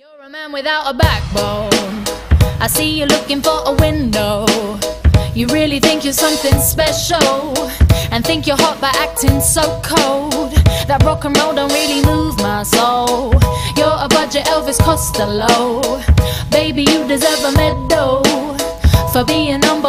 You're a man without a backbone. I see you looking for a window. You really think you're something special and think you're hot by acting so cold. That rock and roll don't really move my soul. You're a budget Elvis Costello. Baby, you deserve a medal for being on.